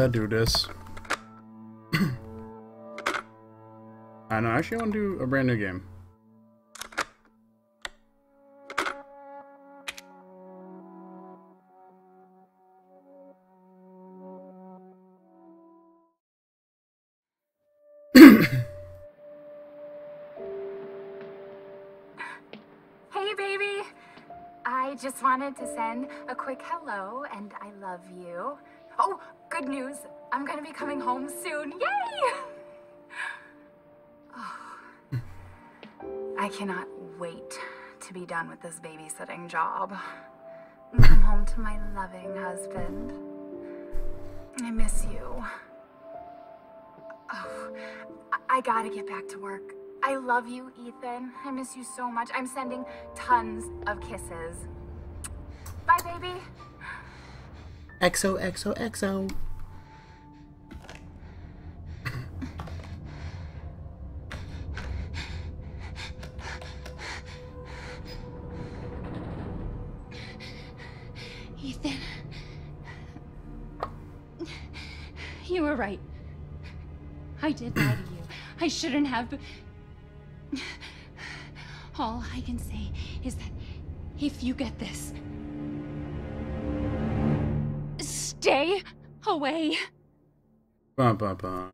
Let's do this. I know, actually I want to do a brand new game. Hey, baby! I just wanted to send a quick hello and I love you. Oh, good news! I'm gonna be coming home soon. Yay! Oh. I cannot wait to be done with this babysitting job. And come home to my loving husband. I miss you. Oh, I, gotta get back to work. I love you, Ethan. I miss you so much. I'm sending tons of kisses. Bye, baby. XO, shouldn't have. but- All I can say is that if you get this, stay away. Bum, bum, bum.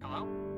Hello?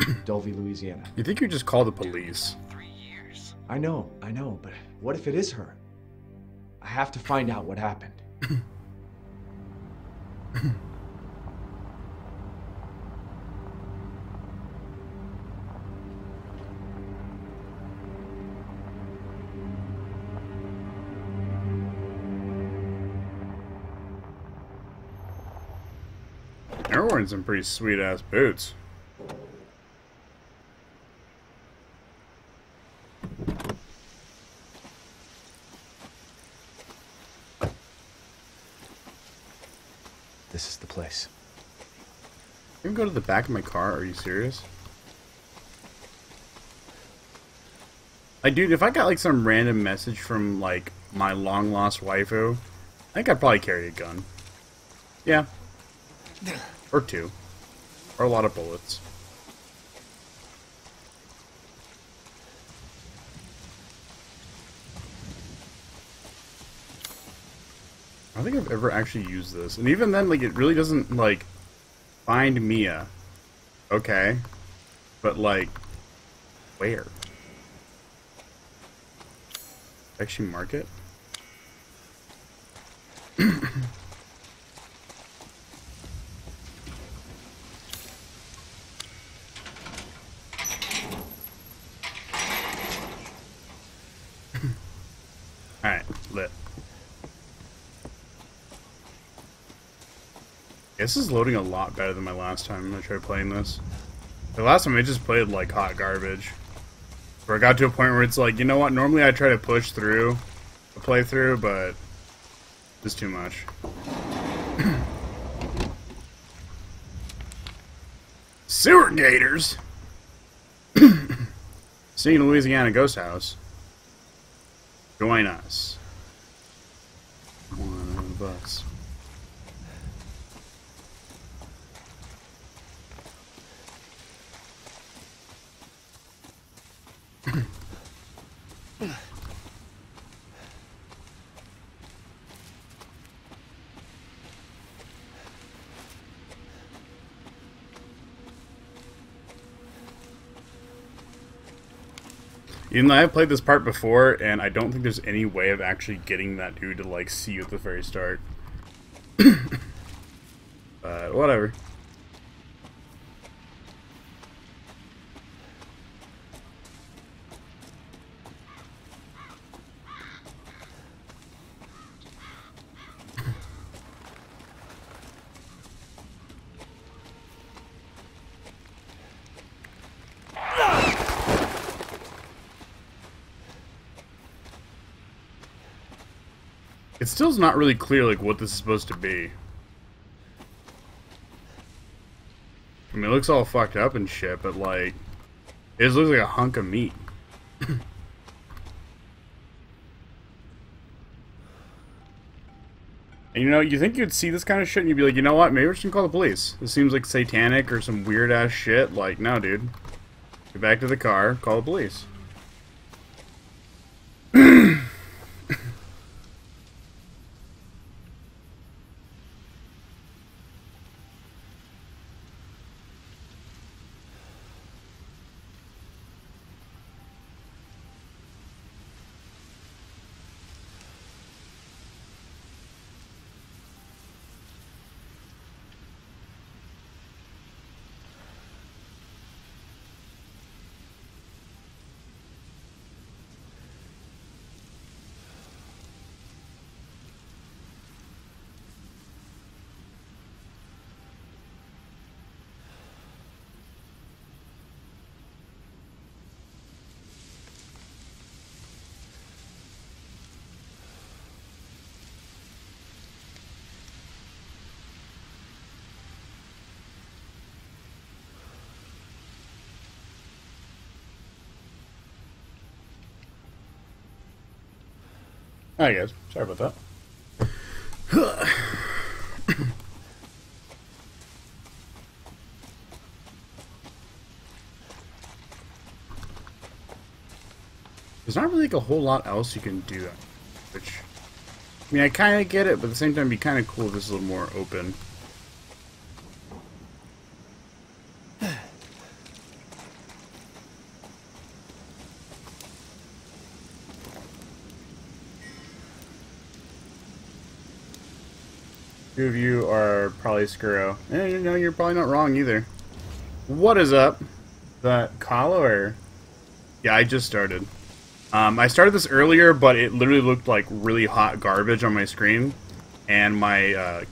Dulvey, Louisiana. You think you just call the police? Three years. I know, I know, but what if it is her? I have to find out what happened. They're wearing some pretty sweet ass boots. This is the place. You can go to the back of my car. Are you serious? Like, dude, if I got like some random message from like my long lost waifu, I think I'd probably carry a gun. Yeah. Or two. Or a lot of bullets. I don't think I've ever actually used this. And even then, like, it really doesn't, like, find Mia. Okay. But, like, where? Actually mark it? Alright, lit. This is loading a lot better than my last time I tried playing this. The last time I just played like hot garbage. Where I got to a point where it's like, you know what, normally I try to push through a playthrough, but it's too much. Sewer Gators! Seeing Louisiana Ghost House. Join us. One of us. Even though I've played this part before, and I don't think there's any way of actually getting that dude to, like, see you at the very start. but, uh, whatever. Still's not really clear like what this is supposed to be. I mean, it looks all fucked up and shit, but like, it just looks like a hunk of meat. And you know, you think you'd see this kind of shit and you'd be like, you know what, maybe we should call the police. This seems like satanic or some weird ass shit. Like, no, dude. Get back to the car, call the police. Alright, guys. Sorry about that. There's not really like a whole lot else you can do, which I mean, I kind of get it, but at the same time, it'd be kind of cool if this is a little more open. Two of you are probably Scuro. And you know, you're probably not wrong either. What is up? The or... Yeah, I just started. Um, I started this earlier, but it literally looked like really hot garbage on my screen. And my uh,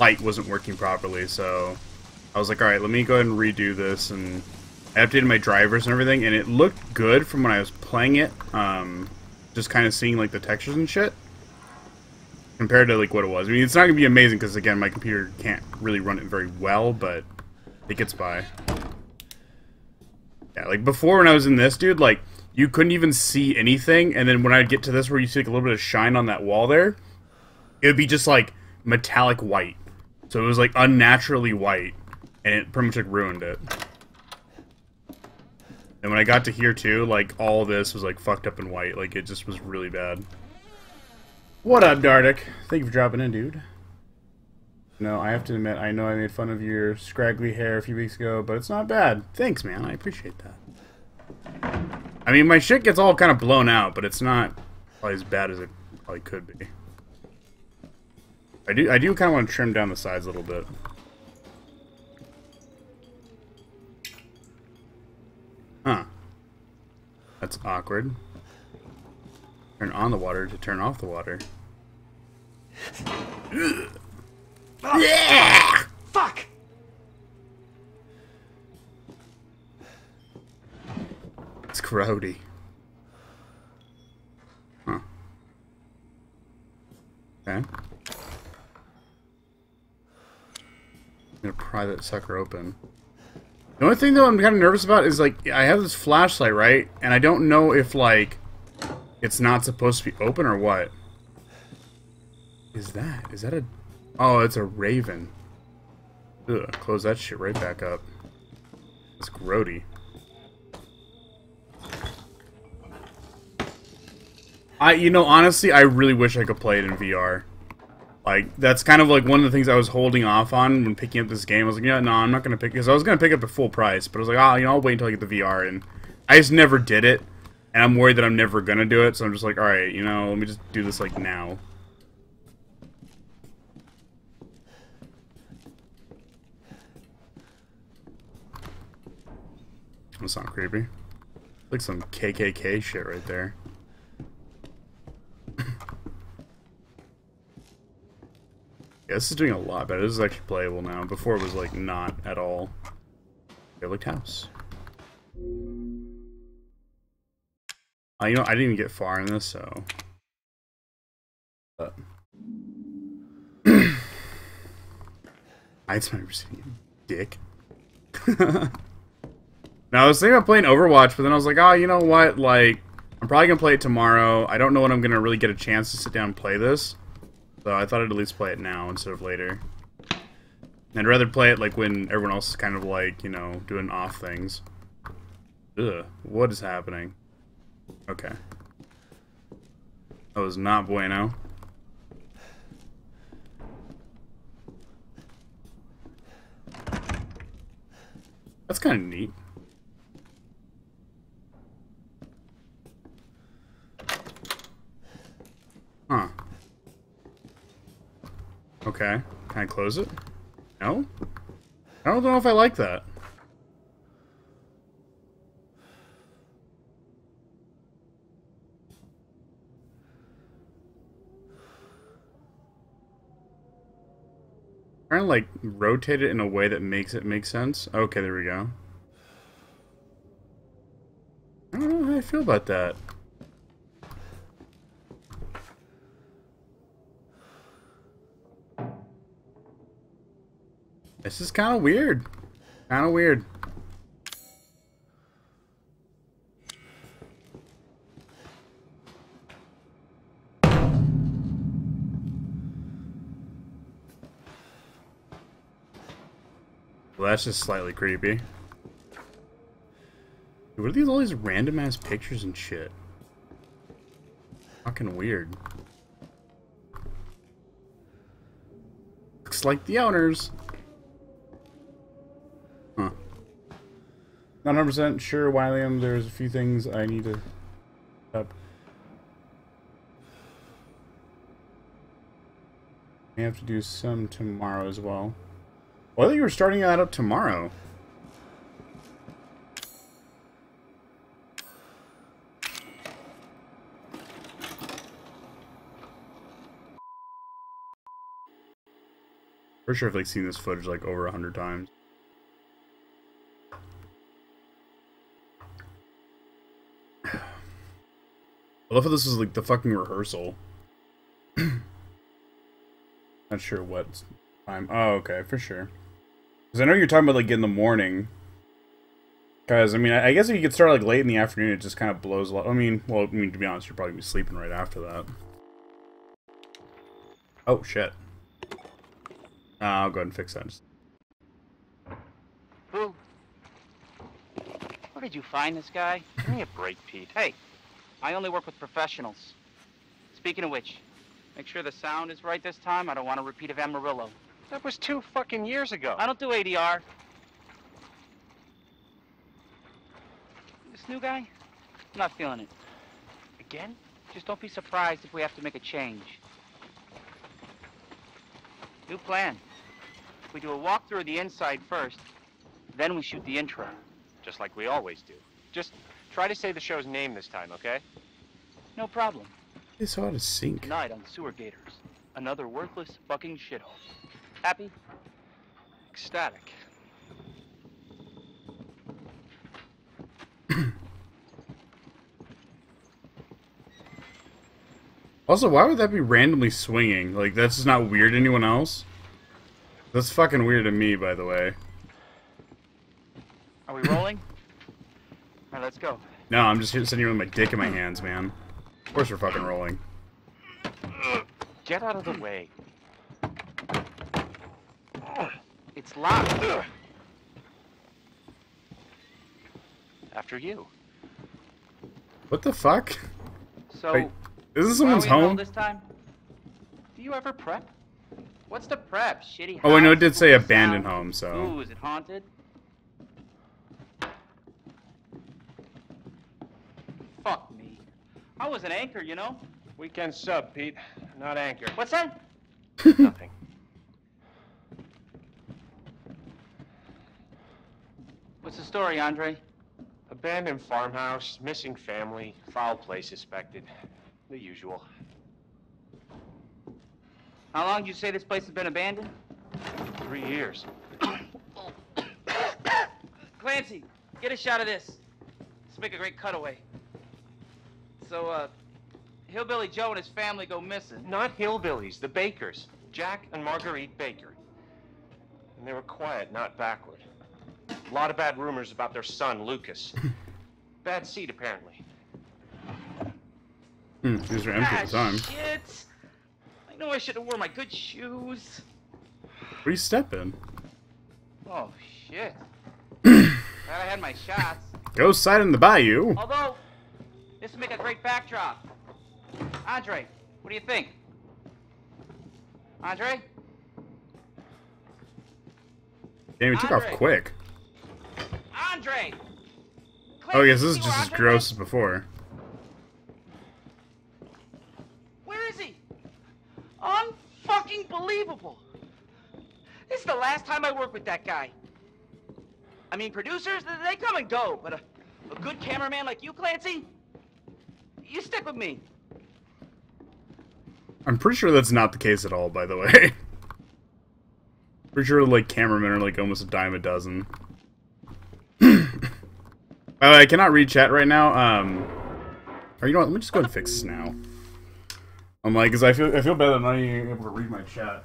light wasn't working properly, so... I was like, alright, let me go ahead and redo this, and... I updated my drivers and everything, and it looked good from when I was playing it. Um, just kind of seeing, like, the textures and shit compared to like what it was. I mean, it's not gonna be amazing because again, my computer can't really run it very well, but it gets by. Yeah, like before when I was in this, dude, like you couldn't even see anything, and then when I'd get to this where you see like a little bit of shine on that wall there, it would be just like metallic white. So it was like unnaturally white, and it pretty much like ruined it. And when I got to here too, like all this was like fucked up in white, like it just was really bad. What up, Dardic? Thank you for dropping in, dude. No, I have to admit, I know I made fun of your scraggly hair a few weeks ago, but it's not bad. Thanks, man. I appreciate that. I mean, my shit gets all kind of blown out, but it's not as bad as it probably could be. I do, I do kind of want to trim down the sides a little bit. Huh. That's awkward. Turn on the water to turn off the water. Yeah! Fuck! It's grody. Huh. Okay. I'm gonna pry that sucker open. The only thing though I'm kind of nervous about is like I have this flashlight right, and I don't know if like it's not supposed to be open or what? Is that? Is that a... Oh, it's a raven. Ugh, close that shit right back up. It's grody. I, you know, honestly, I really wish I could play it in VR. Like, that's kind of like one of the things I was holding off on when picking up this game. I was like, yeah, no, I'm not going to pick. Because I was going to pick up at full price. But I was like, oh, you know, I'll wait until I get the VR. And I just never did it. And I'm worried that I'm never gonna do it, so I'm just like, alright, you know, let me just do this, like, now. That's not creepy. Like some KKK shit right there. yeah, this is doing a lot better. This is actually playable now. Before it was, like, not at all. It house. I you know, I didn't even get far in this, so. But. I just never seen you, dick. now, I was thinking about playing Overwatch, but then I was like, oh, you know what? Like, I'm probably going to play it tomorrow. I don't know when I'm going to really get a chance to sit down and play this. So I thought I'd at least play it now instead of later. I'd rather play it like when everyone else is kind of like, you know, doing off things. Ugh, what is happening? Okay. That was not bueno. That's kind of neat. Huh. Okay. Can I close it? No? I don't know if I like that. Like rotate it in a way that makes it make sense. Okay, there we go. I don't know how I feel about that. This is kind of weird. Kind of weird. That's just slightly creepy. What are these all these random ass pictures and shit? Fucking weird. Looks like the owners. Huh. Not 100% sure, William. There's a few things I need to up. I have to do some tomorrow as well. Well, you were starting that up tomorrow. For sure, I've like seen this footage like over a hundred times. I love how this is like the fucking rehearsal. Not sure what time. Oh, okay, for sure. Because I know you're talking about like in the morning. Because I mean, I guess if you could start like late in the afternoon, it just kind of blows. a lot. I mean, well, I mean to be honest, you're probably be sleeping right after that. Oh shit. Uh, I'll go ahead and fix that. Who? Where did you find this guy? Give me a break, Pete. Hey, I only work with professionals. Speaking of which, make sure the sound is right this time. I don't want a repeat of Amarillo. That was two fucking years ago. I don't do ADR. This new guy? I'm not feeling it. Again? Just don't be surprised if we have to make a change. New plan. We do a walkthrough of the inside first, then we shoot the intro. Just like we always do. Just try to say the show's name this time, okay? No problem. They saw how to sink. Tonight on Sewer Gators, another worthless fucking shithole. Happy? Ecstatic. Also, why would that be randomly swinging? Like, that's just not weird to anyone else? That's fucking weird to me, by the way. Are we rolling? All right, let's go. No, I'm just sitting here with my dick in my hands, man. Of course we're fucking rolling. Get out of the way. It's locked. After you. What the fuck? So, Wait, is this someone's we in hell home? this time? Do you ever prep? What's the prep? Shitty House, Oh, I know it did say abandoned sound? home, so... Ooh, is it haunted? Fuck me. I was an anchor, you know? Weekend sub, Pete. Not anchor. What's that? Nothing. What's the story, Andre? Abandoned farmhouse, missing family, foul play suspected. The usual. How long did you say this place has been abandoned? Three years. Clancy, get a shot of this. Let's make a great cutaway. So, uh, Hillbilly Joe and his family go missing. Not hillbillies, the Bakers. Jack and Marguerite Baker. and they were quiet, not backward. A lot of bad rumors about their son, Lucas. bad seed, apparently. Hmm, these are empty Ah, at the time. shit! I know I should have worn my good shoes. Where you stepping? Oh, shit. Glad I had my shots. Go side in the bayou. Although, this would make a great backdrop. Andre, what do you think? Andre? Damn, he took off quick. Andre! Oh, yes, this is just as gross as before. Where is he? Unfucking believable. This is the last time I work with that guy. I mean, producers, they come and go, but a, a good cameraman like you, Clancy, you stick with me. I'm pretty sure that's not the case at all, by the way. pretty sure, like, cameramen are, like, almost a dime a dozen. I cannot read chat right now. Um, or you know what? Let me just go and fix this now. I'm like, because I feel I feel bad that I'm not even able to read my chat.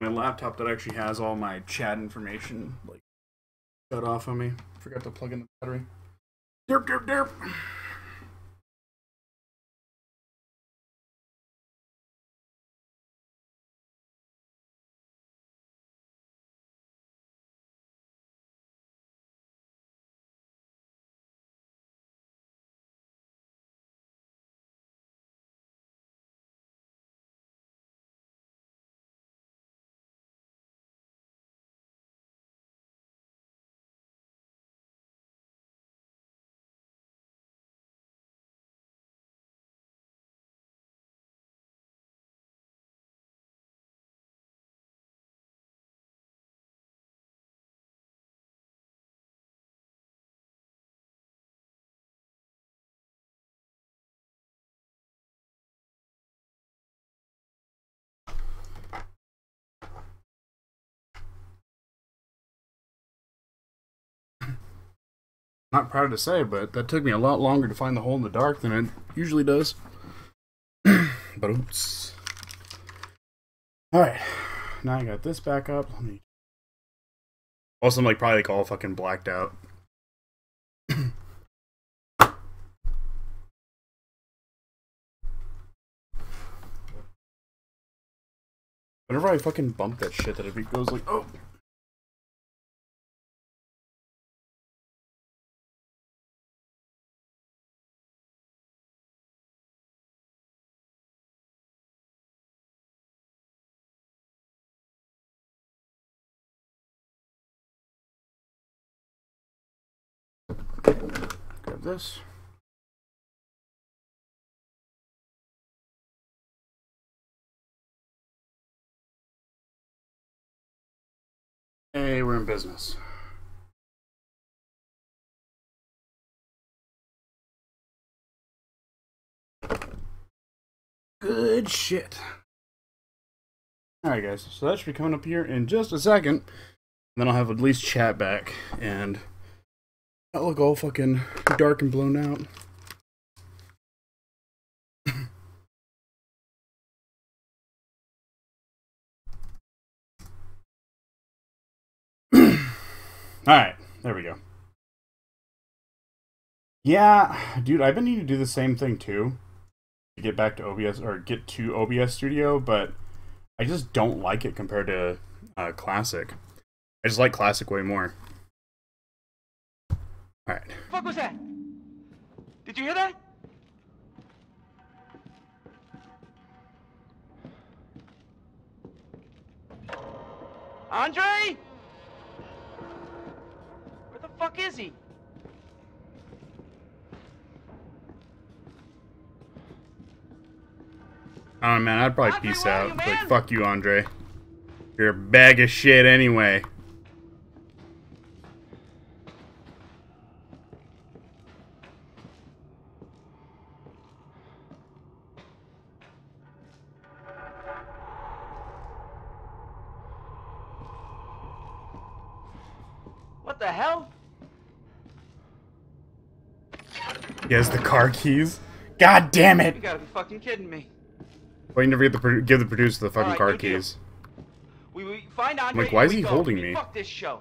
My laptop that actually has all my chat information like shut off on me. Forgot to plug in the battery. Derp derp derp. Not proud to say, but that took me a lot longer to find the hole in the dark than it usually does. but oops. Alright. Now I got this back up. Let me Also I'm like probably like all fucking blacked out. Whenever I fucking bump that shit that it goes like oh this. Hey, we're in business. Good shit. Alright, guys, so that should be coming up here in just a second. Then I'll have at least chat back and look all fucking dark and blown out. Alright, there we go. Yeah, dude, I've been needing to do the same thing too. To get back to OBS or get to OBS Studio, but I just don't like it compared to uh, Classic. I just like Classic way more. Alright. fuck was that? Did you hear that? Andre? Where the fuck is he? Oh man, I'd probably Andre, peace out. you, like, fuck you, Andre. You're a bag of shit anyway. What the hell? He has the car keys. God damn it! You gotta be fucking kidding me. Why you never get the give the producer the fucking Alright, car keys? We, we find Andre. like, why is he go. holding me? Fuck this show.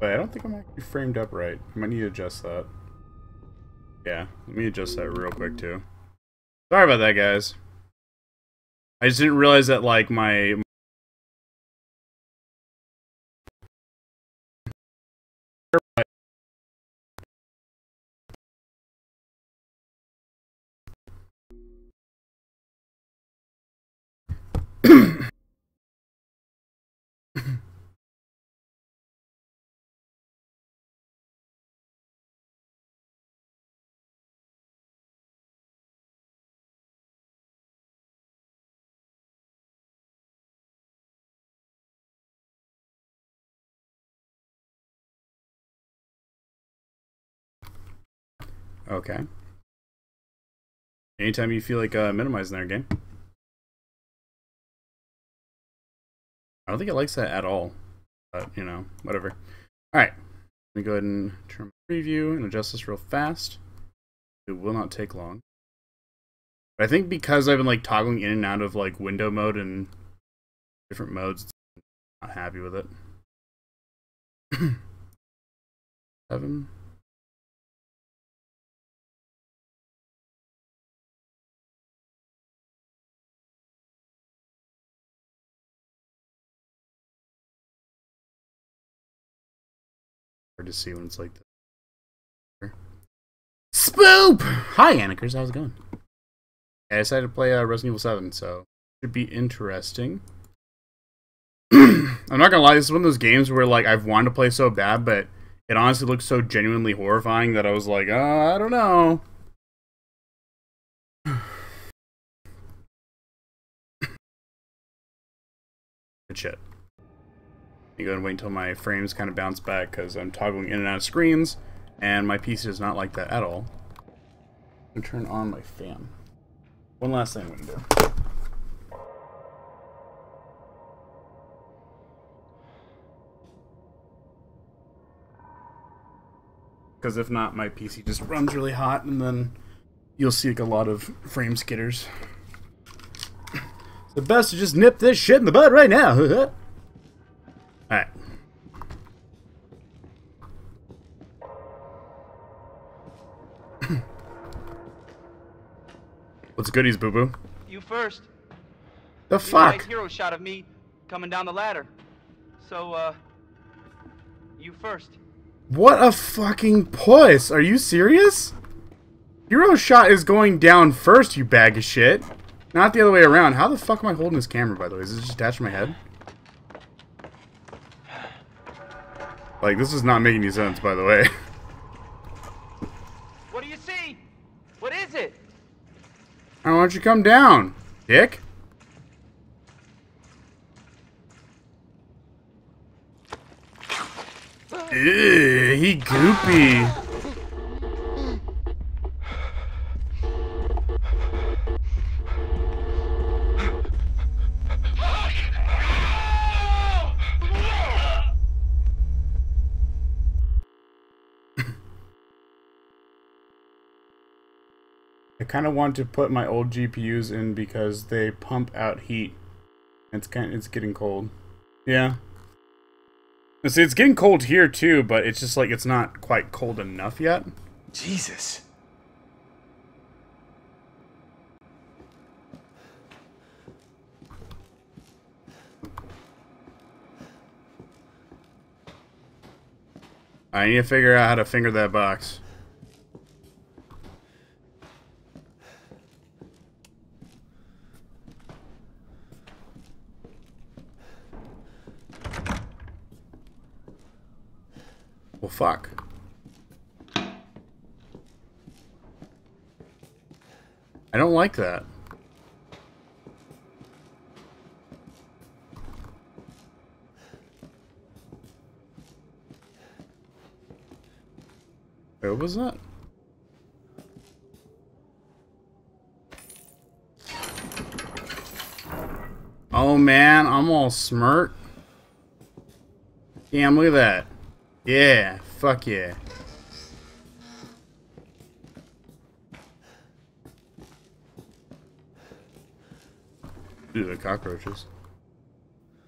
But I don't think I'm actually framed up right. I might need to adjust that. Yeah, let me adjust that real quick too. Sorry about that, guys. I just didn't realize that like my Okay. Anytime you feel like uh, minimizing their game. I don't think it likes that at all. But, you know, whatever. Alright. Let me go ahead and turn preview and adjust this real fast. It will not take long. But I think because I've been like toggling in and out of like window mode and different modes, I'm not happy with it. Seven. Hard to see when it's like this. Spoop! Hi, Annikers. How's it going? I decided to play uh, Resident Evil 7, so it should be interesting. I'm not gonna lie, this is one of those games where like I've wanted to play so bad, but it honestly looks so genuinely horrifying that I was like, uh, I don't know. Good shit. You go and wait until my frames kind of bounce back because I'm toggling in and out of screens, and my PC does not like that at all. I'm turn on my fan. One last thing I'm gonna do. Because if not, my PC just runs really hot, and then you'll see like a lot of frame skitters. The best to just nip this shit in the bud right now. What's goodies, boo boo? You first. The a fuck? Hero shot of me coming down the ladder. So, uh, you first. What a fucking puss! Are you serious? Hero shot is going down first, you bag of shit. Not the other way around. How the fuck am I holding this camera, by the way? Is it just attached to my head? Like, this is not making any sense, by the way. What do you see? What is it? Why don't you come down, dick? Ew, he goopy. Kind of want to put my old GPUs in because they pump out heat. It's kind it's getting cold. Yeah. See, it's getting cold here too, but it's just like it's not quite cold enough yet. Jesus. I need to figure out how to finger that box. Well, fuck. I don't like that. What was that? Oh man, I'm all smirk. Damn, look at that. Yeah, fuck yeah. Ooh, the cockroaches.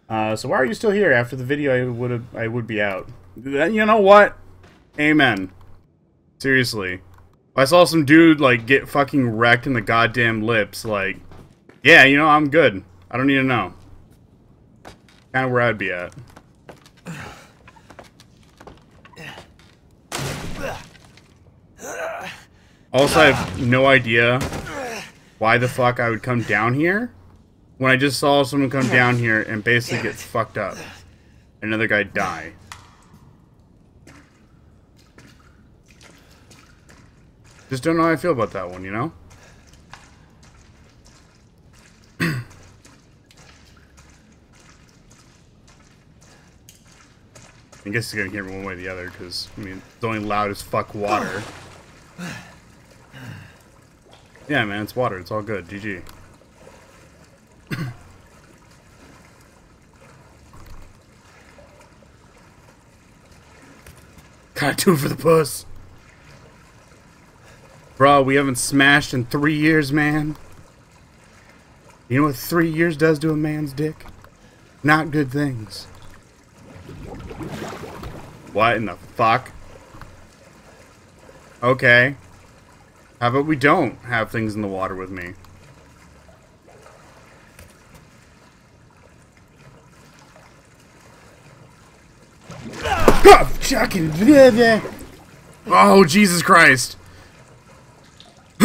Uh, so why are you still here after the video I would have I would be out? You know what? Amen. Seriously. I saw some dude like get fucking wrecked in the goddamn lips, like yeah, you know, I'm good. I don't need to know. Kind of where I'd be at. Also, I have no idea why the fuck I would come down here when I just saw someone come down here and basically get fucked up. Another guy die. Just don't know how I feel about that one, you know? I guess you're gonna hear me one way or the other, because, I mean, it's only loud as fuck water. Yeah, man, it's water. It's all good. GG. Do it for the puss. Bro, we haven't smashed in three years, man. You know what three years does to a man's dick? Not good things. What in the fuck? Okay. How about we don't have things in the water with me? Fucking- Oh, Jesus Christ.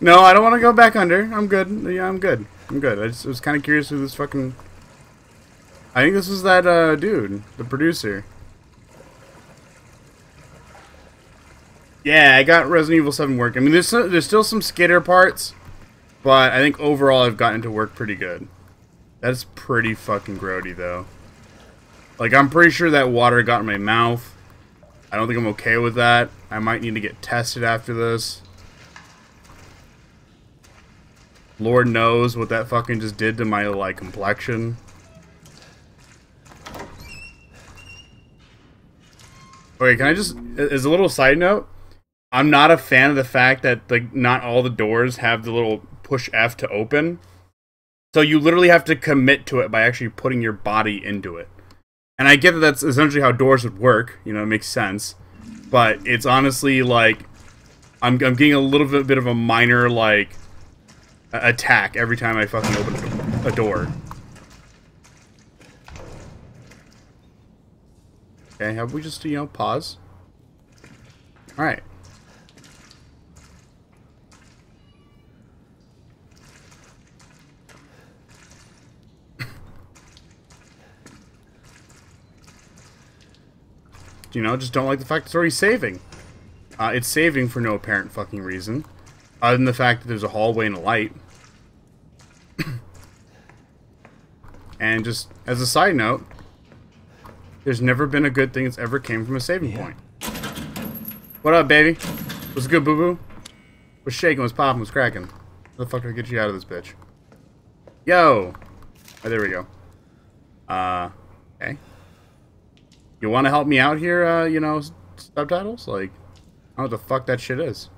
no, I don't want to go back under. I'm good. Yeah, I'm good. I'm good. I just was kind of curious who this fucking... I think this was that uh, dude, the producer. Yeah, I got Resident Evil 7 working. I mean, there's there's still some skitter parts, but I think overall I've gotten to work pretty good. That's pretty fucking grody, though. Like, I'm pretty sure that water got in my mouth. I don't think I'm okay with that. I might need to get tested after this. Lord knows what that fucking just did to my, like, complexion. Okay, can I just, as a little side note, I'm not a fan of the fact that like not all the doors have the little push F to open. So you literally have to commit to it by actually putting your body into it. And I get that that's essentially how doors would work, you know, it makes sense. But it's honestly like I'm I'm getting a little bit, bit of a minor like attack every time I fucking open a door. Okay, have we just, you know, pause? Alright. You know, just don't like the fact it's already saving. Uh, it's saving for no apparent fucking reason. Other than the fact that there's a hallway and a light. and just, as a side note, there's never been a good thing that's ever came from a saving yeah. point. What up, baby? What's good, boo-boo? What's shaking? What's popping? What's cracking? How the fuck do I get you out of this bitch? Yo! Oh, there we go. Uh, okay. You want to help me out here, uh, you know, subtitles? Like, I don't know what the fuck that shit is.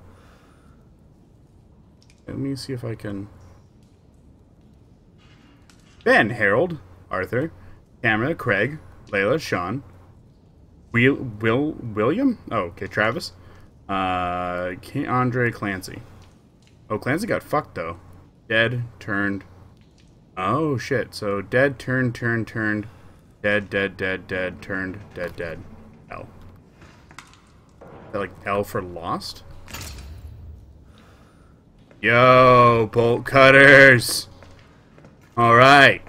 Let me see if I can... Ben, Harold, Arthur, Cameron, Craig, Layla, Sean, Will, Will, William? Oh, okay, Travis. Uh, Andre Clancy. Oh, Clancy got fucked, though. Dead, turned. Oh, shit. So, dead, turned, turned, turned. Dead, dead, dead, dead, turned, dead, dead. L. Like L for lost? Yo, bolt cutters! Alright.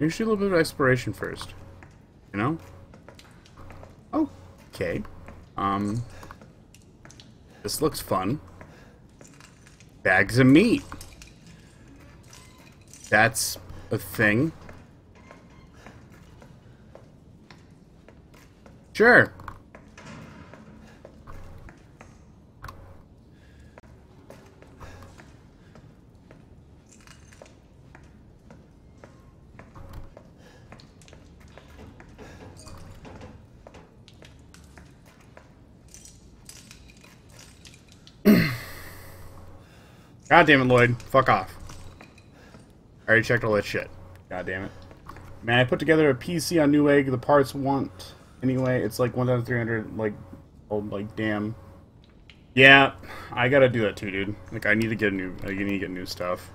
Should a little bit of exploration first. You know? Oh, Okay. Um. This looks fun. Bags of meat. That's a thing. Sure. God damn it, Lloyd. Fuck off. I already checked all that shit. God damn it. Man, I put together a PC on Newegg. The parts want anyway. It's like 1,300. Like, oh, like damn. Yeah, I gotta do that too, dude. Like, I need to get new. I need to get new stuff.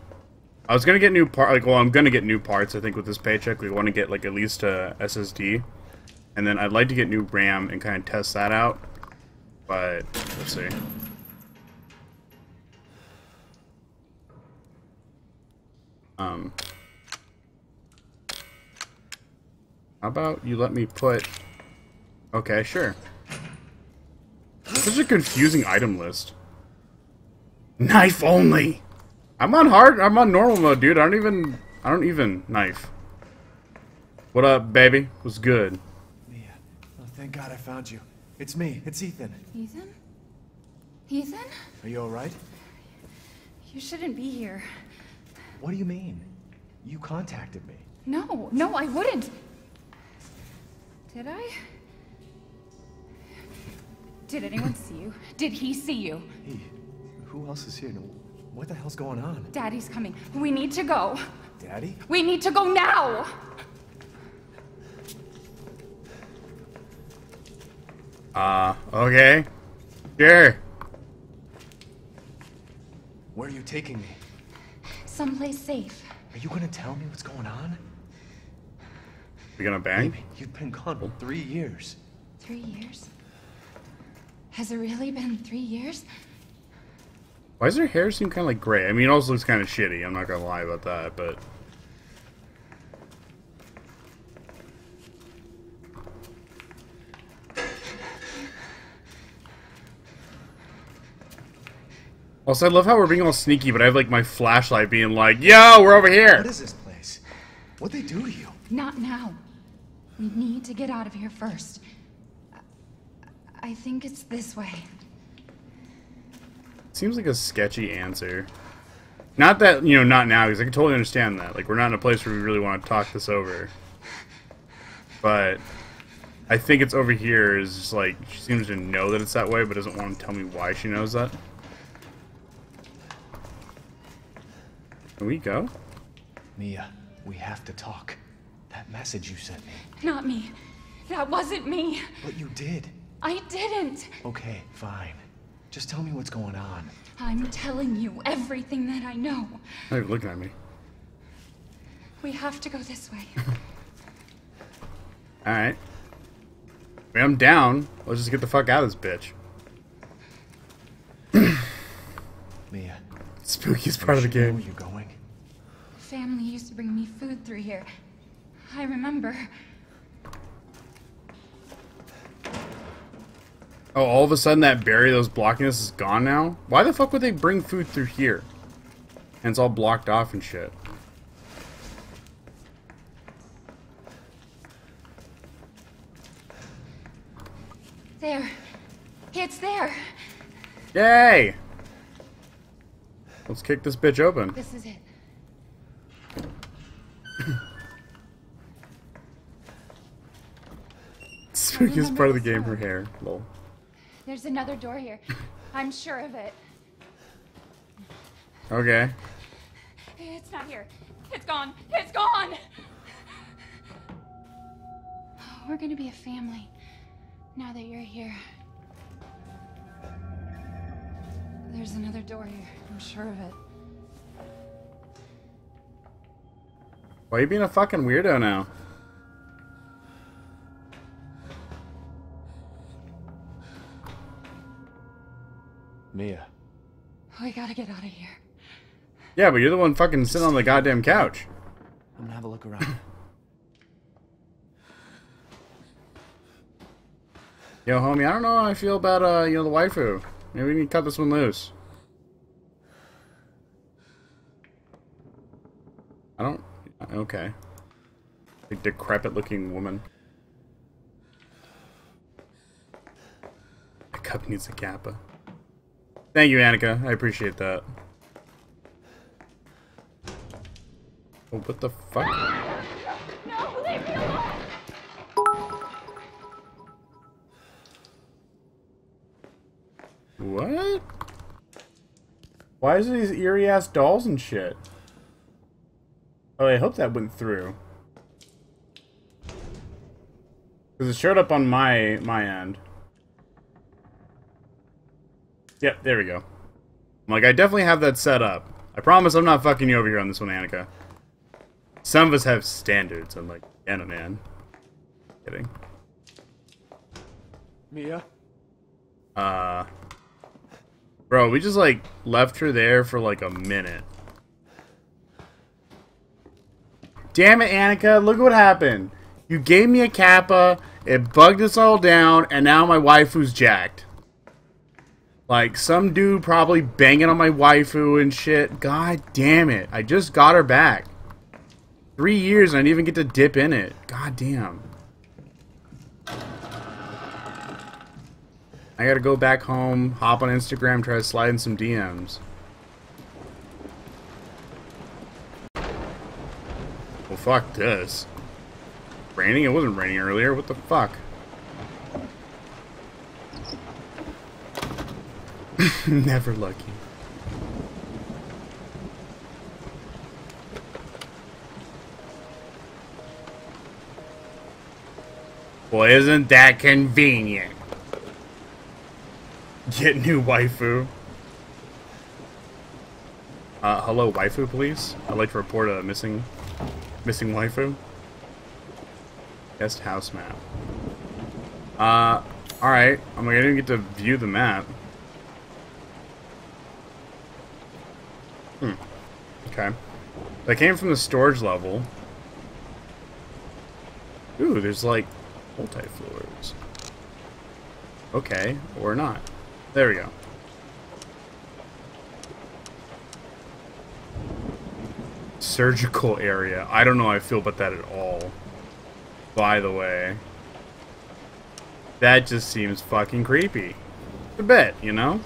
I was gonna get new part. Like, well, I'm gonna get new parts. I think with this paycheck, we want to get like at least a SSD, and then I'd like to get new RAM and kind of test that out. But let's see. Um. How about you let me put... Okay, sure. Such a confusing item list. Knife only! I'm on hard, I'm on normal mode, dude. I don't even, I don't even knife. What up, baby? What's good? Mia, oh, thank God I found you. It's me, it's Ethan. Ethan? Ethan? Are you alright? You shouldn't be here. What do you mean? You contacted me. No, no, I wouldn't. Did I? Did anyone see you? Did he see you? Hey, who else is here? What the hell's going on? Daddy's coming. We need to go. Daddy? We need to go now! Uh, okay. Sure. Where are you taking me? Someplace safe. Are you gonna tell me what's going on? We gonna bang? Baby, you've been gone for three years. Three years? Has it really been three years? Why does her hair seem kind of like gray? I mean, it also looks kind of shitty. I'm not gonna lie about that, but... Also, I love how we're being all sneaky, but I have, like, my flashlight being like, Yo, we're over here! What is this place? What'd they do to you? Not now. We need to get out of here first. I think it's this way. Seems like a sketchy answer. Not that, you know, not now, because I can totally understand that. Like, we're not in a place where we really want to talk this over. But I think it's over here is just like, she seems to know that it's that way, but doesn't want to tell me why she knows that. Can we go? Mia, we have to talk. That message you sent me. Not me. That wasn't me. But you did. I didn't. Okay, fine. Just tell me what's going on. I'm telling you everything that I know. Hey, even looking at me. We have to go this way. Alright. I mean, I'm down. Let's just get the fuck out of this bitch. Mia, Spookiest are part of the game. Where you going? Family used to bring me food through here. I remember. Oh, all of a sudden that barrier that was blocking us is gone now? Why the fuck would they bring food through here? And it's all blocked off and shit. There. It's there. Yay! Let's kick this bitch open. This is it. Spookiest part of the game, her hair. Lol. There's another door here. I'm sure of it. Okay. It's not here. It's gone. It's gone. We're gonna be a family now that you're here. There's another door here. I'm sure of it. Why are you being a fucking weirdo now? Mia, We gotta get out of here. Yeah, but you're the one fucking sitting on the goddamn couch. I'm gonna have a look around. Yo, homie, I don't know how I feel about, uh, you know, the waifu. Maybe we need to cut this one loose. I don't... Okay. A decrepit-looking woman. The cup needs a kappa. Thank you, Annika. I appreciate that. Oh, what the fuck? No, leave me alone. What? Why is it these eerie ass dolls and shit? Oh, I hope that went through. Because it showed up on my my end. Yep, there we go. I'm like, I definitely have that set up. I promise I'm not fucking you over here on this one, Annika. Some of us have standards. I'm like, Anna, man. Kidding. Mia? Uh, bro, we just like left her there for like a minute. Damn it, Annika! Look what happened. You gave me a kappa, it bugged us all down, and now my waifu's jacked. Like some dude probably banging on my waifu and shit. God damn it! I just got her back. Three years and I didn't even get to dip in it. God damn. I gotta go back home, hop on Instagram, try to slide in some DMs. Well, fuck this. Raining? It wasn't raining earlier. What the fuck? Never lucky. Boy, isn't that convenient? Get new waifu. Uh, hello, waifu, please. I'd like to report a missing, missing waifu. Guest house map. Uh, alright. I'm gonna get to view the map. Okay. That came from the storage level. Ooh, there's like multi-floors. Okay, or not. There we go. Surgical area. I don't know how I feel about that at all. By the way. That just seems fucking creepy. A bit, you know?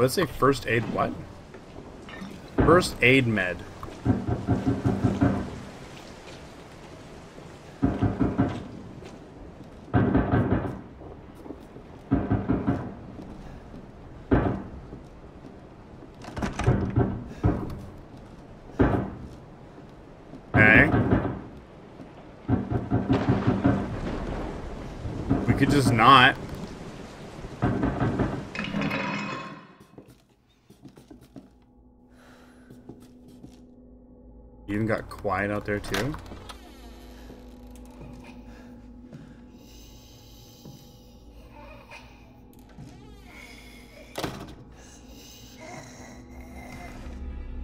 Let's say first aid what? First aid med. Okay. We could just not. You even got quiet out there too?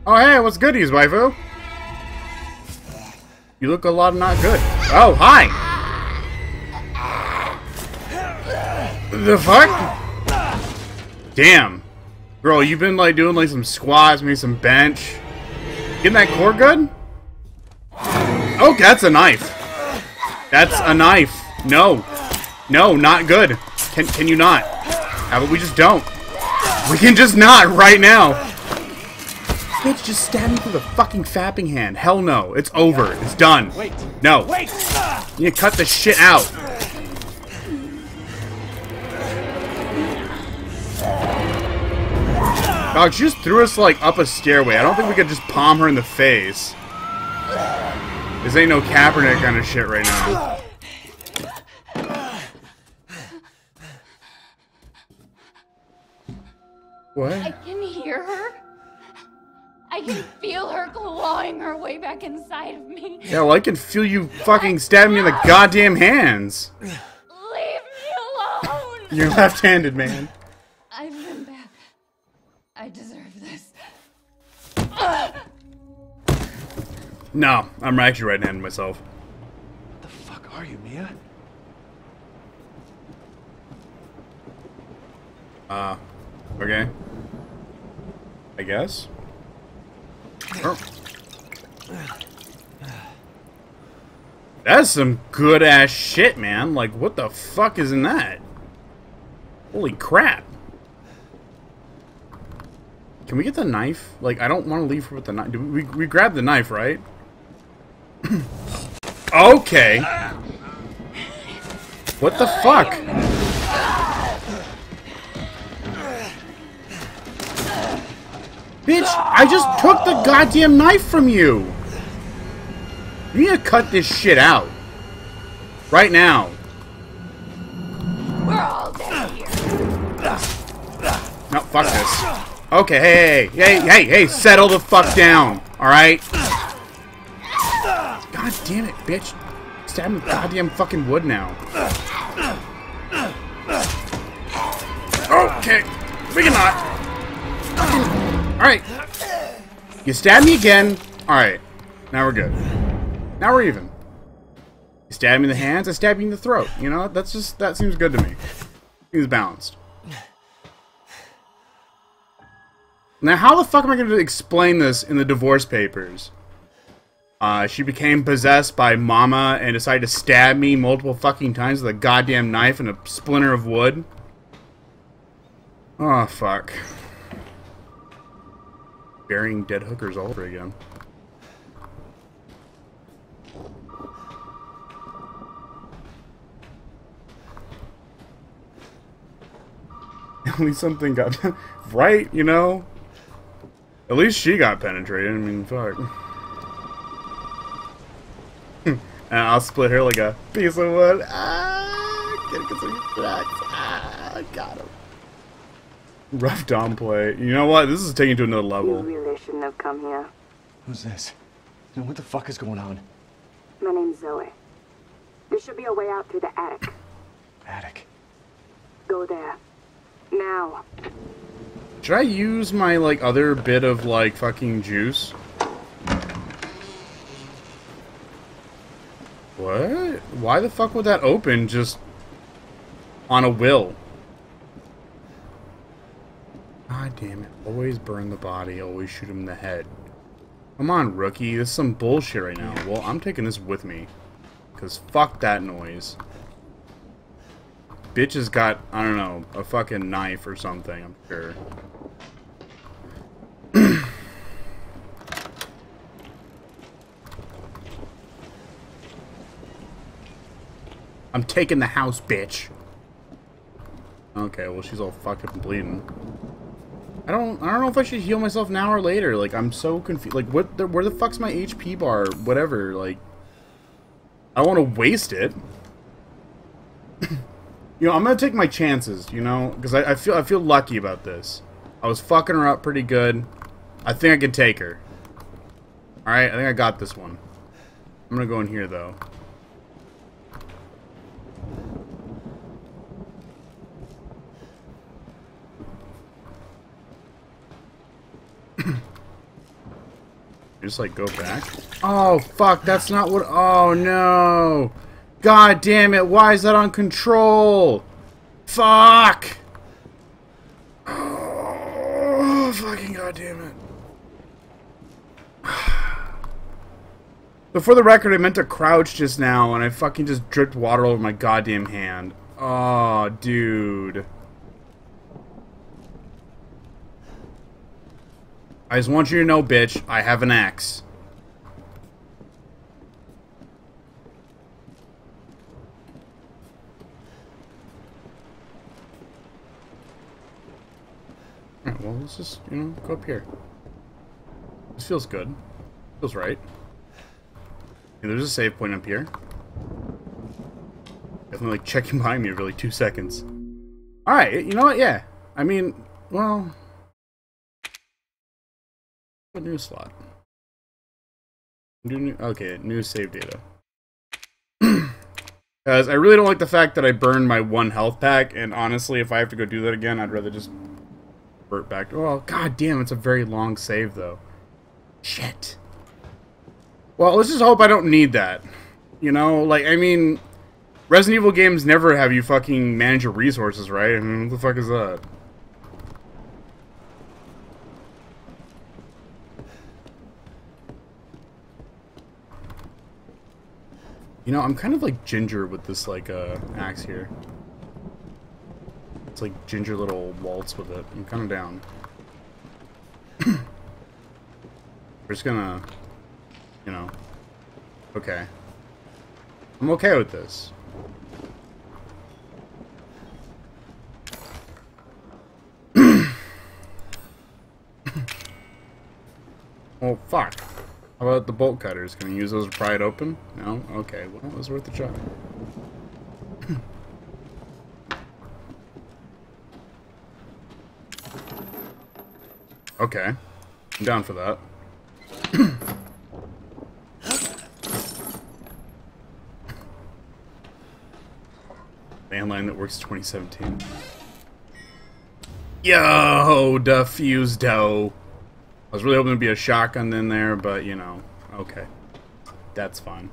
Oh hey, what's goodies, waifu? You look a lot not good. Oh, hi! The fuck? Damn. Girl, you've been like doing like some squats, maybe some bench. Getting that core good? Oh, that's a knife. That's a knife. No. No, not good. Can can you not? How about we just don't? We can just not right now. Bitch, just stab me through the fucking fapping hand. Hell no. It's over. It's done. Wait. No. Wait! You cut the shit out. Dog, she just threw us, like, up a stairway. I don't think we could just palm her in the face. This ain't no Kaepernick kind of shit right now. What? I can hear her. I can feel her clawing her way back inside of me. Yeah, well, I can feel you fucking stabbing me in the goddamn hands. Leave me alone. You're left-handed, man. I've been bad. I deserve this. No, I'm actually right-handed myself. What the fuck are you, Mia? Uh, okay. I guess. Oh. That's some good ass shit, man. Like, what the fuck is in that? Holy crap. Can we get the knife? Like, I don't want to leave her with the knife. We, we grabbed the knife, right? Okay. What the fuck? Bitch, I just took the goddamn knife from you! You need to cut this shit out. Right now. We're all dead here. No, fuck this. Okay, hey, hey, hey, hey, hey, settle the fuck down, alright? God damn it, bitch. Stab me goddamn fucking wood now. Okay, we cannot. Alright. You stabbed me again. Alright, now we're good. Now we're even. You stab me in the hands, I stab you in the throat. You know, that's just, that seems good to me. Seems balanced. Now, how the fuck am I going to explain this in the divorce papers? Uh, she became possessed by Mama and decided to stab me multiple fucking times with a goddamn knife and a splinter of wood. Oh, fuck. Burying dead hookers all over again. At least something got... right, you know? At least she got penetrated. I mean, fuck. And I'll split her like a piece of wood. Ah, get get some cracks. Ah, got him. Rough Dom play. You know what? This is taking to another level. You level. really shouldn't have come here. Who's this? And what the fuck is going on? My name's Zoe. There should be a way out through the attic. Attic. Go there. Now. Should I use my like other bit of like fucking juice? What? Why the fuck would that open just on a will? God damn it. Always burn the body, always shoot him in the head. Come on, rookie. This is some bullshit right now. Well, I'm taking this with me. Because fuck that noise. Bitch has got, I don't know, a fucking knife or something, I'm sure. I'm taking the house, bitch. Okay, well she's all fucked up and bleeding. I don't I don't know if I should heal myself now or later. Like I'm so confused. Like what the, where the fuck's my HP bar? Whatever. Like I want to waste it. you know, I'm gonna take my chances. You know, because I, I feel I feel lucky about this. I was fucking her up pretty good. I think I can take her. All right, I think I got this one. I'm gonna go in here though. Just like go back. Oh fuck, that's not what. Oh no! God damn it! Why is that on control? Fuck! Oh fucking god damn it! But for the record, I meant to crouch just now, and I fucking just dripped water over my goddamn hand. Oh, dude. I just want you to know, bitch, I have an axe. Alright, well, let's just, you know, go up here. This feels good. Feels right. Okay, there's a save point up here. Definitely, like, checking behind me every, like, two seconds. Alright, you know what? Yeah. I mean, well... A new slot. New, okay, new save data. Because I really don't like the fact that I burned my one health pack, and honestly, if I have to go do that again, I'd rather just revert back. Oh, god damn, it's a very long save, though. Shit. Well, let's just hope I don't need that. You know, like, I mean... Resident Evil games never have you fucking manage your resources, right? I mean, what the fuck is that? You know, I'm kind of like Ginger with this, like, uh, axe here. It's like Ginger little waltz with it. I'm kind of down. We're just gonna, you know, okay. I'm okay with this. oh, fuck. How about the bolt cutters? Can I use those to pry it open? No? Okay, well, it was worth a try. okay. I'm down for that. Landline that works 2017. Yo, diffused dough. I was really hoping to be a shotgun in there, but you know, okay. That's fine.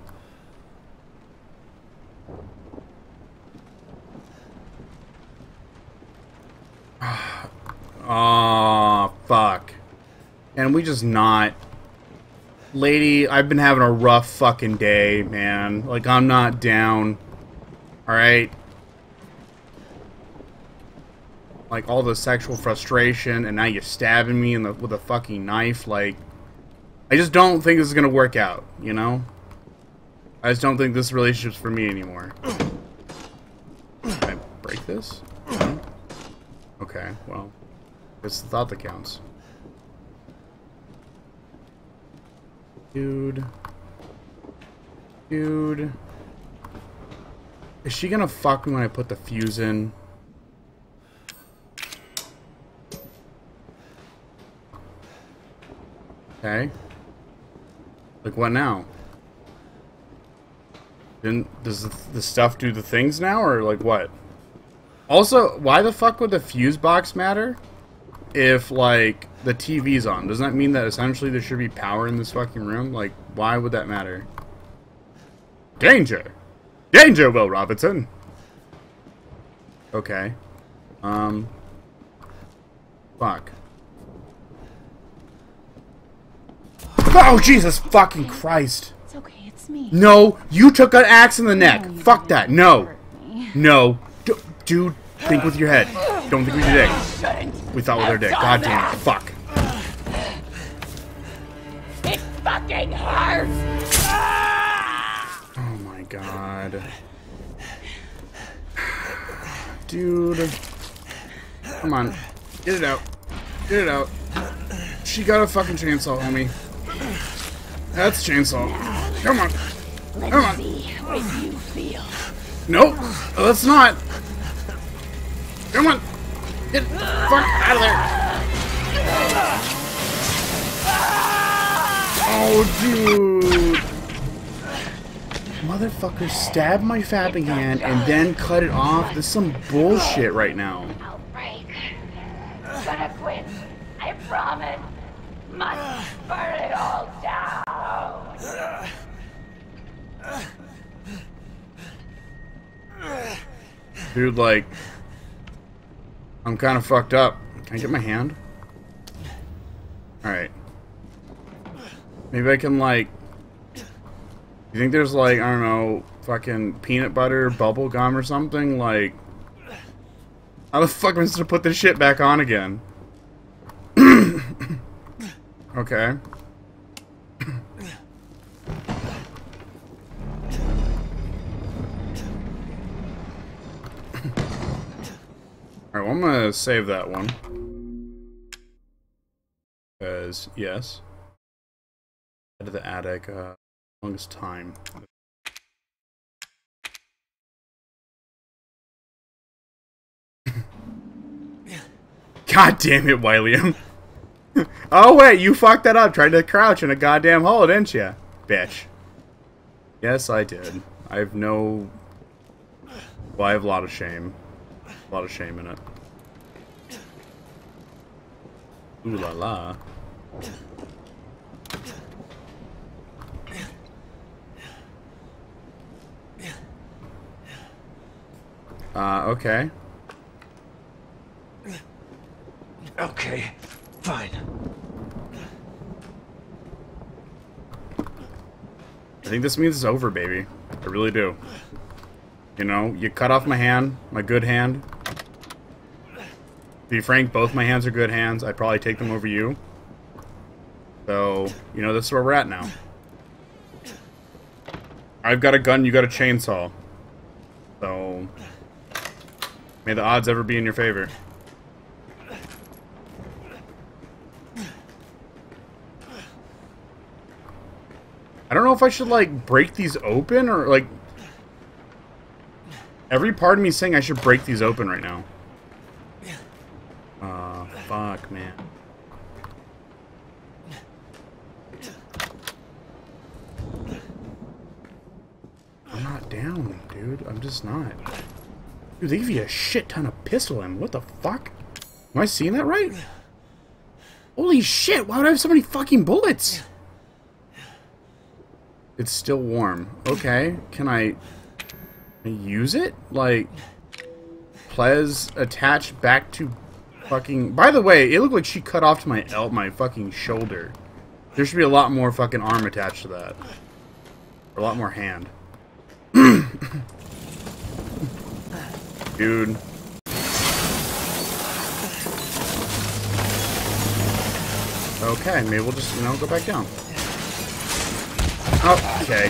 Oh, fuck. And we just not... Lady, I've been having a rough fucking day, man. Like, I'm not down. Alright? Like, all the sexual frustration, and now you're stabbing me the, with a fucking knife. Like, I just don't think this is gonna work out, you know? I just don't think this relationship's for me anymore. Can I break this? Okay, well... It's the thought that counts. Dude. Dude. Is she gonna fuck me when I put the fuse in? Okay. Like what now? Then does the, the stuff do the things now, or like what? Also, why the fuck would the fuse box matter? If like the TV's on, doesn't that mean that essentially there should be power in this fucking room? Like, why would that matter? Danger! Danger, Will Robinson! Okay. Um. Fuck. Oh, Jesus fucking Christ! It's okay, it's me. No, you took an axe in the neck. No, Fuck that. No. No. D dude, think with your head. Don't think with your dick. We thought with our dick. God damn it. Fuck. It fucking hurts! Oh my god. Dude. Come on. Get it out. Get it out. She got a fucking chainsaw, homie. That's chainsaw. Come on. Come on. See what you feel. Nope. Let's not. Come on. Get the fuck out of there. Oh, dude. Motherfucker stabbed my fapping hand and then cut it off. This is some bullshit right now. I'll break. I'm Gonna quit. I promise. Must burn it all down. Dude, like, I'm kind of fucked up. Can I get my hand? Alright. Maybe I can, like, you think there's, like, I don't know, fucking peanut butter, bubble gum or something? Like, how the fuck am I supposed to put this shit back on again? Okay. Alright, well, I'm gonna save that one. Because, yes. Head to the attic, uh, longest time. God damn it, William. oh, wait, you fucked that up. Tried to crouch in a goddamn hole, didn't you? Bitch. Yes, I did. I have no... Well, I have a lot of shame. A lot of shame in it. Ooh la la. Uh, okay. Okay, fine. I think this means it's over, baby. I really do. You know, you cut off my hand, my good hand. To be frank, both my hands are good hands. I'd probably take them over you. So, you know, this is where we're at now. I've got a gun, you got a chainsaw. So, may the odds ever be in your favor. I don't know if I should, like, break these open or, like... Every part of me saying I should break these open right now. Ah, fuck, man. I'm not down, dude. I'm just not. Dude, they give you a shit ton of pistol ammo. What the fuck? Am I seeing that right? Holy shit, why would I have so many fucking bullets? It's still warm. Okay, can I, use it? Like, Ples attached back to fucking... By the way, it looked like she cut off to my el my fucking shoulder. There should be a lot more fucking arm attached to that. Or a lot more hand. Dude. Okay, maybe we'll just, you know, go back down. Okay.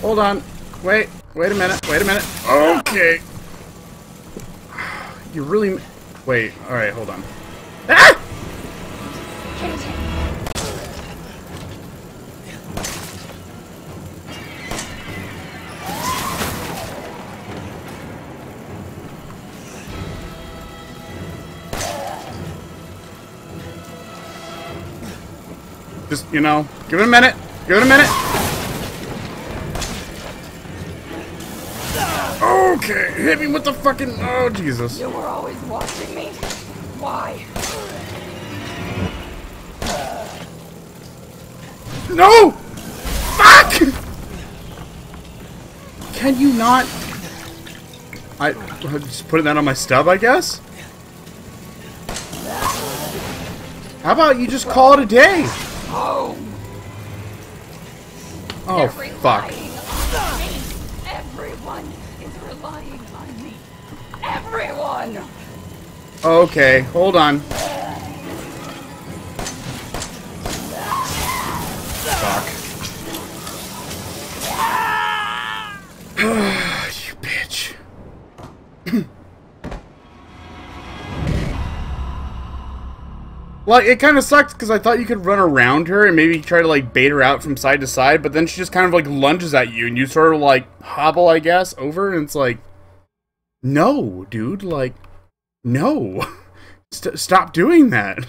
Hold on. Wait. Wait a minute. Wait a minute. Okay. You really... Wait. Alright, hold on. Ah! You know, give it a minute. Give it a minute. Okay, hit me with the fucking... Oh, Jesus. You were always watching me. Why? No! Fuck! Can you not... I... I'm Just putting that on my stub, I guess? How about you just call it a day? Fuck. lying on me. Everyone is relying on me. Everyone. Okay, hold on. Fuck. Well, it kind of sucked because I thought you could run around her and maybe try to like bait her out from side to side, but then she just kind of like lunges at you and you sort of like hobble, I guess, over, and it's like, no, dude, like, no, St- stop doing that.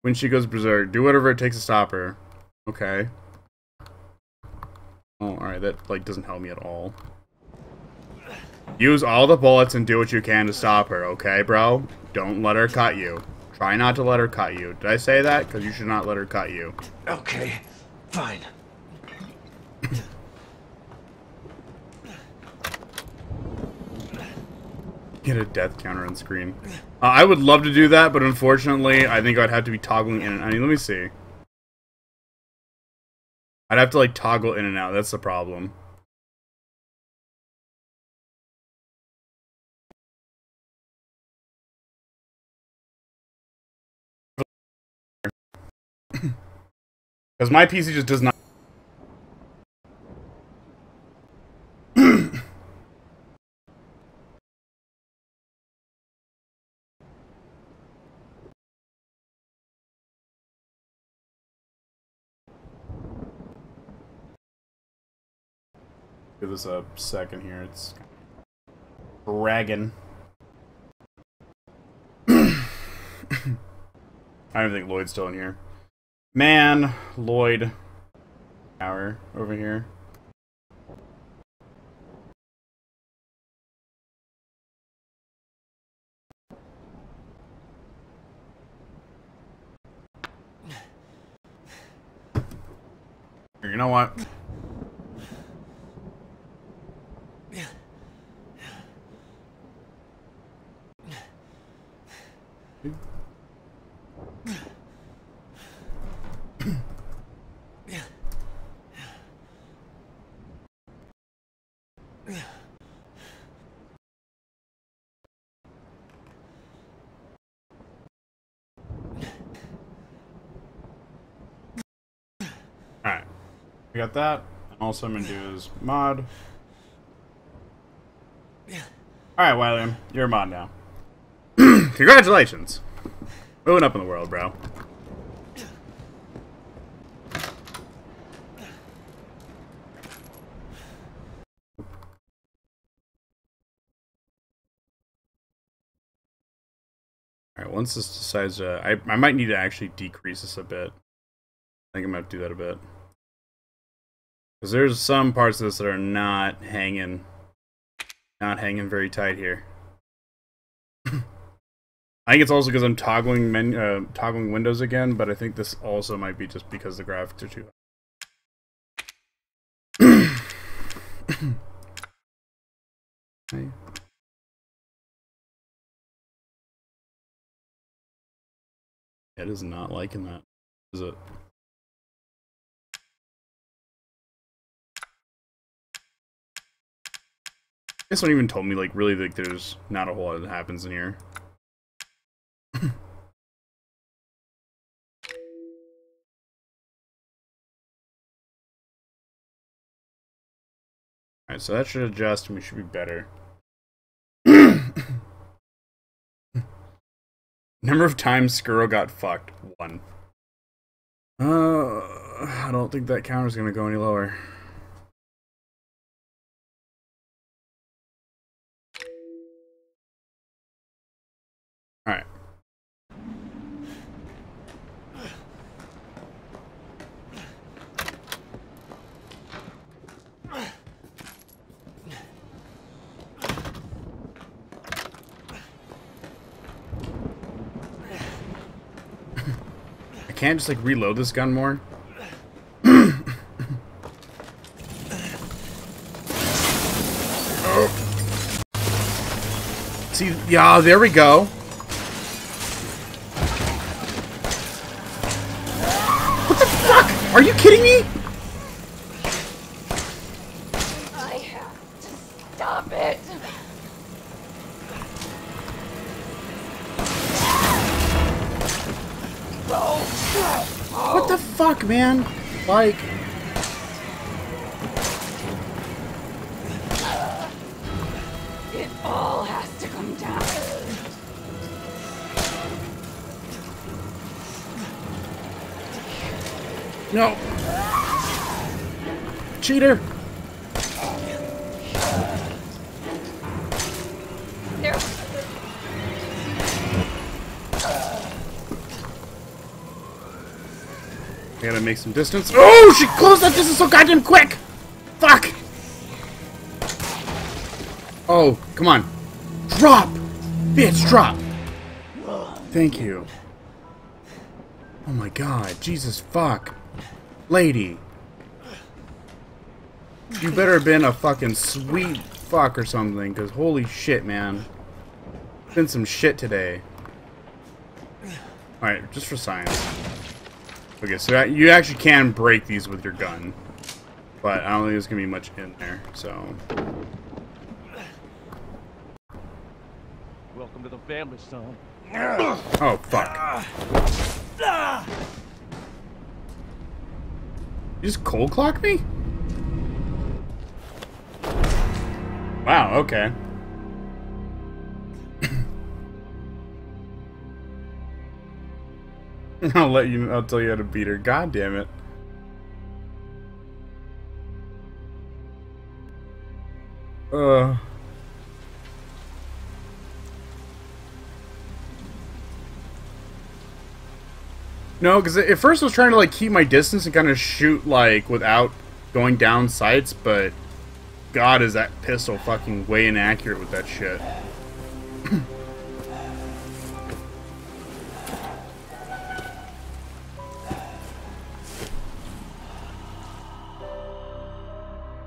When she goes berserk, do whatever it takes to stop her. Okay. Oh, alright, that like doesn't help me at all. Use all the bullets and do what you can to stop her, okay, bro? Don't let her cut you. Try not to let her cut you. Did I say that? Because you should not let her cut you. Okay, fine. Get a death counter on screen. Uh, I would love to do that, but unfortunately, I think I'd have to be toggling in and I mean, let me see. I'd have to like toggle in and out. That's the problem. Because my PC just does not. Give this a second here. It's dragging. I don't think Lloyd's still in here. Man, Lloyd. Tower over here. You know what? Got that. And also I'm gonna do is mod. Alright, William, you're a mod now. Congratulations. Moving up in the world, bro. Alright, once this decides to... I, I might need to actually decrease this a bit. I think I'm going to do that a bit. Because there's some parts of this that are not hanging... Not hanging very tight here. I think it's also because I'm toggling men, uh, toggling windows again, but I think this also might be just because the graphics are too high. Hey. It is not liking that, is it? This one even told me, like, really, like, there's not a whole lot that happens in here. Alright, so that should adjust and we should be better. Number of times Scuro got fucked. One. Uh, I don't think that counter's gonna go any lower. Alright. I can't just like reload this gun more. oh. See, yeah, there we go. Like, make some distance. Oh, she closed that distance so goddamn quick! Fuck! Oh, come on. Drop! Bitch, drop! Thank you. Oh my god, Jesus fuck. Lady. You better have been a fucking sweet fuck or something, because holy shit, man. Been some shit today. Alright, just for science. Okay, so you actually can break these with your gun. But I don't think there's gonna be much in there, so... Welcome to the family, son. Oh, fuck. You just cold clock me? Wow, okay. I'll let you, I'll tell you how to beat her. God damn it. Uh. No, because at first I was trying to like keep my distance and kind of shoot like without going down sights, but God is that pistol fucking way inaccurate with that shit.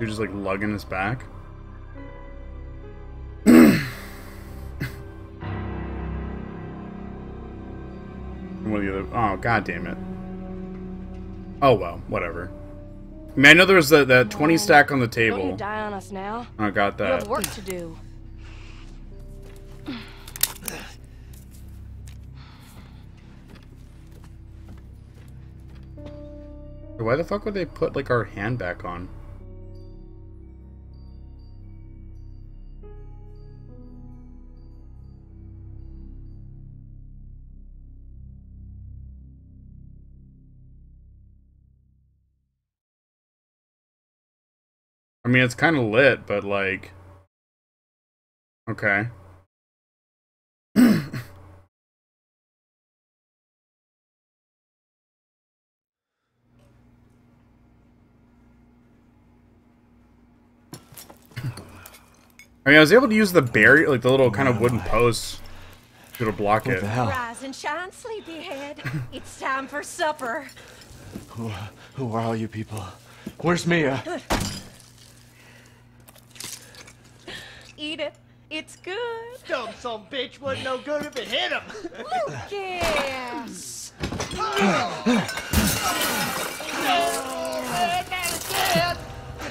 You're just like lugging us back. One of the other. Oh, god damn it. Oh well, whatever. I mean, I know there was that, that 20 stack on the Don't you table. die on us now. I got You have that. work to do. Why the fuck would they put like our hand back on? I mean, it's kind of lit, but like, okay. I mean, I was able to use the barrier, like the little kind of wooden posts, to block What it. the hell? Rise and shine, sleepyhead. it's time for supper. Who, who are all you people? Where's Mia? Eat it. It's good. Dumb son bitch wasn't no good if it hit him. Lucas! Get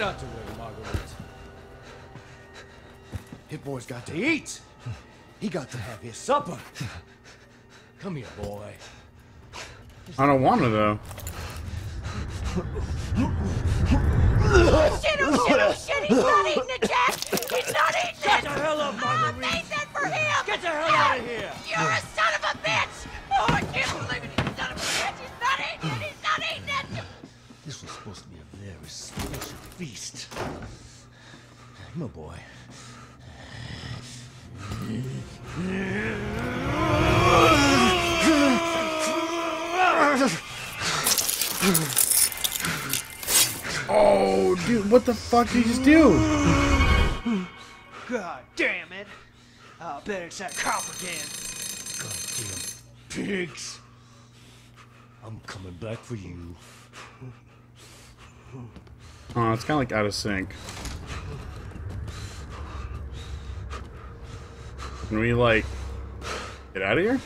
out the way, Marguerite. Hit boy's got to eat. He got to have his supper. Come here, boy. I don't want to though. Oh shit, oh shit, oh shit, he's not eating the Jack! Out of here. You're a son of a bitch! Oh, I can't believe it, you son of a bitch! He's not eating it! He's not eating it! This was supposed to be a very special feast. Come on, boy. Oh, dude, what the fuck did you just do? God damn it. I bet it's that cop again. Goddamn pigs. I'm coming back for you. Oh, it's kind of like out of sync. Can we like get out of here?